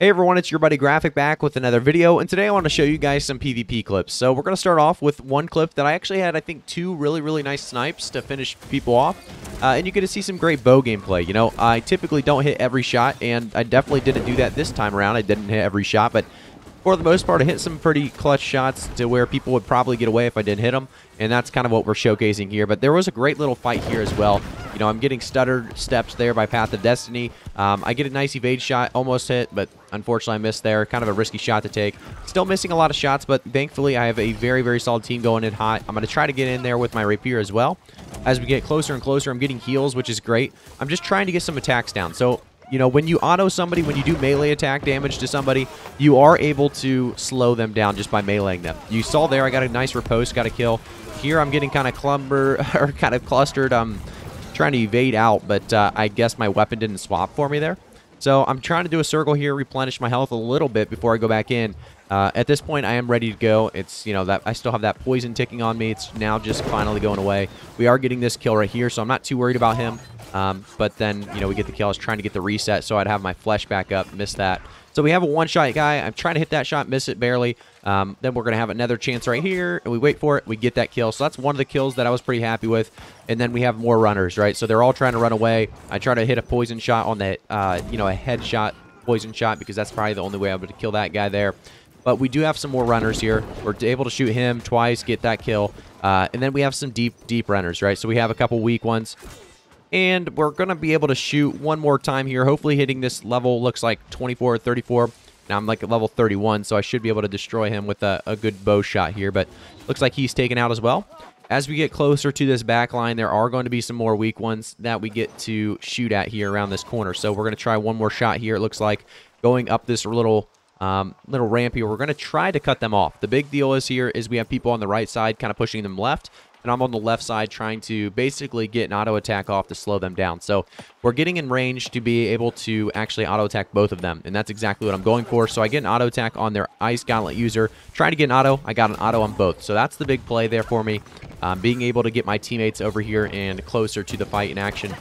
Hey everyone, it's your buddy Graphic back with another video, and today I want to show you guys some PvP clips. So we're going to start off with one clip that I actually had, I think, two really, really nice snipes to finish people off. Uh, and you get to see some great bow gameplay. You know, I typically don't hit every shot, and I definitely didn't do that this time around. I didn't hit every shot, but for the most part, I hit some pretty clutch shots to where people would probably get away if I didn't hit them, and that's kind of what we're showcasing here. But there was a great little fight here as well. You know, I'm getting stuttered steps there by Path of Destiny. Um, I get a nice evade shot, almost hit, but unfortunately I missed there. Kind of a risky shot to take. Still missing a lot of shots, but thankfully I have a very, very solid team going in hot. I'm going to try to get in there with my rapier as well. As we get closer and closer, I'm getting heals, which is great. I'm just trying to get some attacks down. So you know, when you auto somebody, when you do melee attack damage to somebody, you are able to slow them down just by meleeing them. You saw there, I got a nice riposte, got a kill. Here, I'm getting kind of clumber or kind of clustered. I'm trying to evade out, but uh, I guess my weapon didn't swap for me there. So I'm trying to do a circle here, replenish my health a little bit before I go back in. Uh, at this point, I am ready to go. It's, you know, that I still have that poison ticking on me. It's now just finally going away. We are getting this kill right here, so I'm not too worried about him. Um, but then, you know, we get the kill. I was trying to get the reset so I'd have my Fleche back up. Missed that. So we have a one-shot guy. I'm trying to hit that shot, miss it barely. Um, then we're going to have another chance right here, and we wait for it. We get that kill. So that's one of the kills that I was pretty happy with. And then we have more runners, right? So they're all trying to run away. I try to hit a poison shot on that, uh, you know, a headshot poison shot because that's probably the only way I'm to kill that guy there. But we do have some more runners here. We're able to shoot him twice, get that kill. Uh, and then we have some deep, deep runners, right? So we have a couple weak ones. And we're going to be able to shoot one more time here. Hopefully hitting this level looks like 24 or 34. Now I'm like at level 31, so I should be able to destroy him with a, a good bow shot here. But looks like he's taken out as well. As we get closer to this back line, there are going to be some more weak ones that we get to shoot at here around this corner. So we're going to try one more shot here. It looks like going up this little um, little ramp here. We're going to try to cut them off. The big deal is here is we have people on the right side kind of pushing them left and I'm on the left side trying to basically get an auto attack off to slow them down. So we're getting in range to be able to actually auto attack both of them, and that's exactly what I'm going for. So I get an auto attack on their Ice Gauntlet user, trying to get an auto. I got an auto on both, so that's the big play there for me. Um, being able to get my teammates over here and closer to the fight in action.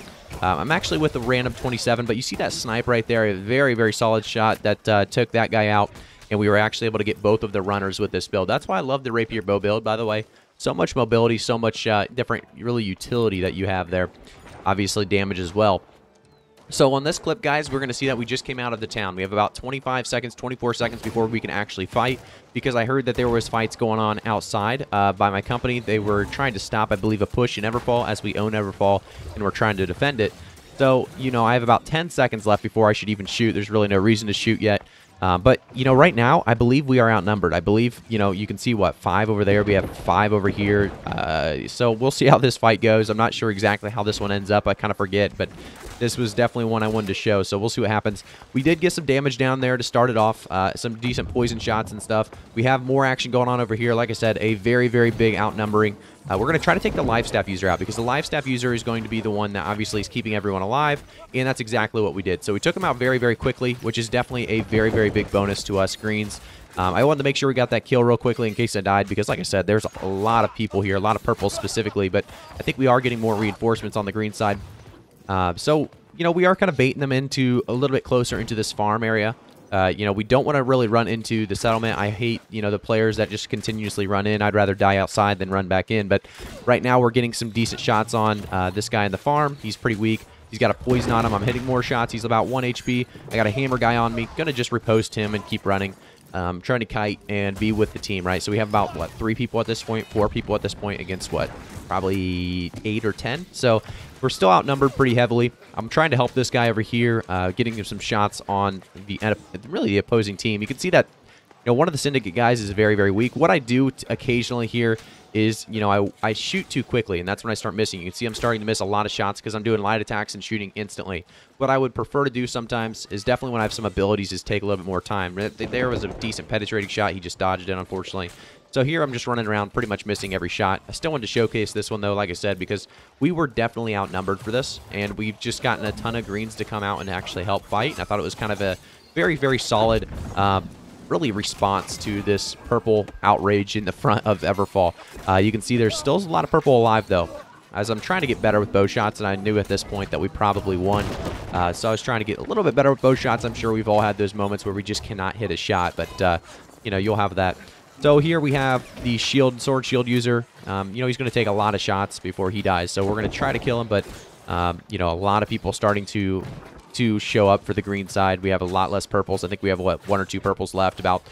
Um, I'm actually with a random 27, but you see that snipe right there, a very, very solid shot that uh, took that guy out, and we were actually able to get both of the runners with this build. That's why I love the Rapier Bow build, by the way so much mobility, so much uh, different, really utility that you have there. Obviously, damage as well. So on this clip, guys, we're going to see that we just came out of the town. We have about 25 seconds, 24 seconds before we can actually fight because I heard that there was fights going on outside uh, by my company. They were trying to stop, I believe, a push in Everfall as we own Everfall and we're trying to defend it. So, you know, I have about 10 seconds left before I should even shoot. There's really no reason to shoot yet. Uh, but, you know, right now, I believe we are outnumbered. I believe, you know, you can see, what, five over there. We have five over here. Uh, so we'll see how this fight goes. I'm not sure exactly how this one ends up. I kind of forget, but this was definitely one I wanted to show, so we'll see what happens. We did get some damage down there to start it off, uh, some decent poison shots and stuff. We have more action going on over here. Like I said, a very, very big outnumbering. Uh, we're going to try to take the life staff user out because the life staff user is going to be the one that obviously is keeping everyone alive, and that's exactly what we did. So we took him out very, very quickly, which is definitely a very, very big bonus to us greens. Um, I wanted to make sure we got that kill real quickly in case I died because, like I said, there's a lot of people here, a lot of purples specifically, but I think we are getting more reinforcements on the green side. Uh, so you know, we are kind of baiting them into a little bit closer into this farm area. Uh, you know, we don't want to really run into the settlement. I hate, you know, the players that just continuously run in. I'd rather die outside than run back in. But right now we're getting some decent shots on uh, this guy in the farm. He's pretty weak. He's got a poison on him. I'm hitting more shots. He's about 1 HP. I got a hammer guy on me. Going to just riposte him and keep running. Um, trying to kite and be with the team, right? So we have about, what, three people at this point, four people at this point against, what, probably eight or ten. So we're still outnumbered pretty heavily. I'm trying to help this guy over here, uh, getting him some shots on the really the opposing team. You can see that know one of the syndicate guys is very very weak. What I do occasionally here is you know I, I shoot too quickly and that's when I start missing. You can see I'm starting to miss a lot of shots because I'm doing light attacks and shooting instantly. What I would prefer to do sometimes is definitely when I have some abilities is take a little bit more time. There was a decent penetrating shot. He just dodged it unfortunately. So here I'm just running around pretty much missing every shot. I still wanted to showcase this one though, like I said, because we were definitely outnumbered for this, and we've just gotten a ton of greens to come out and actually help fight. And I thought it was kind of a very, very solid um, really response to this purple outrage in the front of Everfall. Uh, you can see there's still a lot of purple alive, though. as I'm trying to get better with bow shots, and I knew at this point that we probably won. Uh, so I was trying to get a little bit better with bow shots. I'm sure we've all had those moments where we just cannot hit a shot, but, uh, you know, you'll have that. So here we have the shield, sword shield user. Um, you know, he's going to take a lot of shots before he dies, so we're going to try to kill him, but, um, you know, a lot of people starting to to show up for the green side. We have a lot less purples. I think we have, what, one or two purples left, about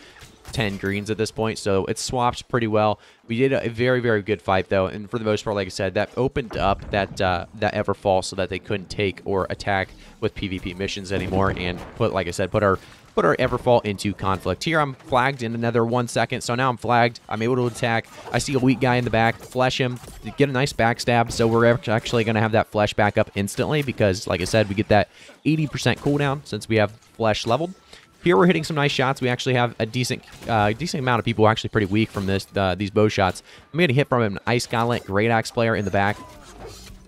10 greens at this point, so it swaps pretty well. We did a very, very good fight, though, and for the most part, like I said, that opened up that uh, that Everfall so that they couldn't take or attack with PvP missions anymore, and put, like I said, put our put our Everfall into conflict. Here I'm flagged in another one second, so now I'm flagged. I'm able to attack. I see a weak guy in the back, Fleche him, get a nice backstab, so we're actually going to have that Fleche back up instantly because, like I said, we get that 80% cooldown since we have Fleche leveled. Here we're hitting some nice shots. We actually have a decent uh, decent amount of people actually pretty weak from this uh, these bow shots. I'm getting hit from an Ice Gauntlet Great Axe player in the back.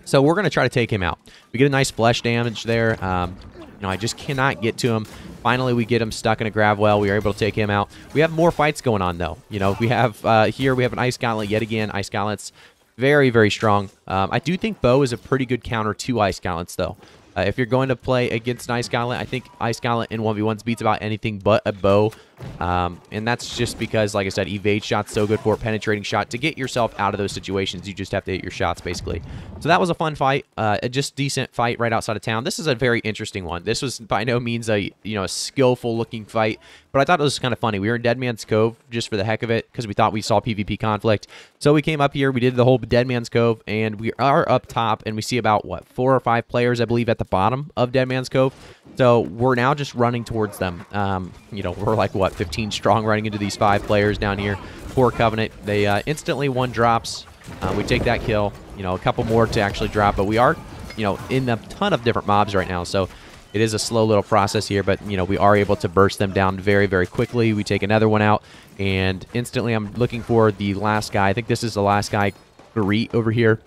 So we're going to try to take him out. We get a nice Fleche damage there. Um, you know, I just cannot get to him. Finally, we get him stuck in a grav well. We are able to take him out. We have more fights going on, though. You know, we have uh, here, we have an Ice Gauntlet yet again. Ice Gauntlet's very, very strong. Um, I do think Bow is a pretty good counter to Ice Gauntlets, though. Uh, if you're going to play against Ice Gauntlet, I think Ice Gauntlet in 1v1s beats about anything but a bow. Um, and that's just because, like I said, evade shot's so good for penetrating shot. To get yourself out of those situations, you just have to hit your shots, basically. So that was a fun fight, uh, a just decent fight right outside of town. This is a very interesting one. This was by no means a you know a skillful looking fight, but I thought it was kind of funny. We were in Dead Man's Cove just for the heck of it because we thought we saw PvP conflict. So we came up here, we did the whole Dead Man's Cove, and we are up top, and we see about what four or five players, I believe, at the bottom of Dead Man's Cove. So we're now just running towards them. Um, you know, we're like, what, 15 strong running into these five players down here. Poor Covenant. They uh, instantly one drops. Uh, we take that kill. You know, a couple more to actually drop, but we are, you know, in a ton of different mobs right now. So it is a slow little process here, but, you know, we are able to burst them down very, very quickly. We take another one out, and instantly I'm looking for the last guy. I think this is the last guy, Garit, over here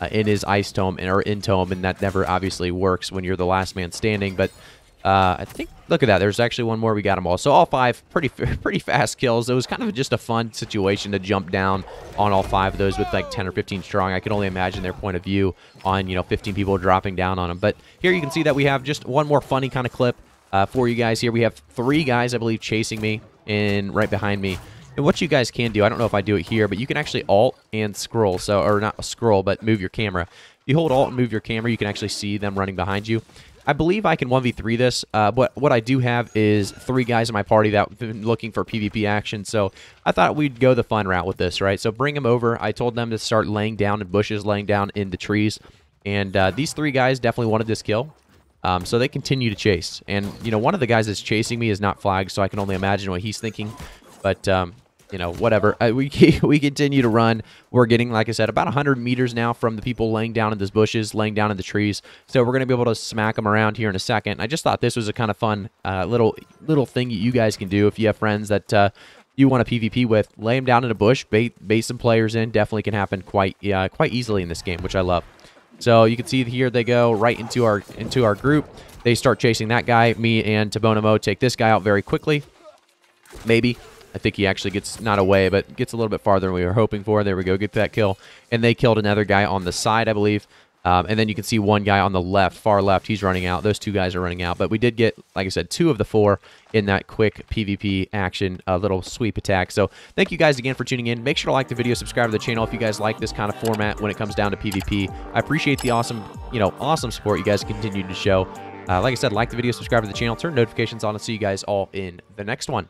uh, in his ice tome or entomb, and that never obviously works when you're the last man standing. But uh, I think look at that. There's actually one more. We got them all. So all five pretty pretty fast kills. It was kind of just a fun situation to jump down on all five of those with like 10 or 15 strong. I can only imagine their point of view on you know 15 people dropping down on them. But here you can see that we have just one more funny kind of clip uh, for you guys. Here we have three guys I believe chasing me and right behind me. And what you guys can do, I don't know if I do it here, but you can actually alt and scroll. So, or not scroll, but move your camera. If you hold alt and move your camera, you can actually see them running behind you. I believe I can 1v3 this, uh, but what I do have is three guys in my party that have been looking for PvP action, so I thought we'd go the fun route with this, right? So bring them over. I told them to start laying down in bushes, laying down in the trees, and uh, these three guys definitely wanted this kill. Um, so they continue to chase. And, you know, one of the guys that's chasing me is not flagged, so I can only imagine what he's thinking. But um, you know, whatever. Uh, we we continue to run. We're getting, like I said, about 100 meters now from the people laying down in these bushes, laying down in the trees. So we're going to be able to smack them around here in a second. I just thought this was a kind of fun uh, little little thing you guys can do if you have friends that uh, you want to PvP with. Lay them down in a bush, bait, bait some players in. Definitely can happen quite quite easily in this game, which I love. So you can see here they go right into our into our group. They start chasing that guy. Me and Tabonamo take this guy out very quickly. Maybe. I think he actually gets not away, but gets a little bit farther than we were hoping for. There we go, get that kill. And they killed another guy on the side, I believe. Um, and then you can see one guy on the left, far left, he's running out. Those two guys are running out. But we did get, like I said, two of the four in that quick PvP action, a little sweep attack. So thank you guys again for tuning in. Make sure to like the video, subscribe to the channel if you guys like this kind of format when it comes down to PvP. I appreciate the awesome, you know, awesome support you guys continue to show. Uh, like I said, like the video, subscribe to the channel, turn notifications on, and see you guys all in the next one.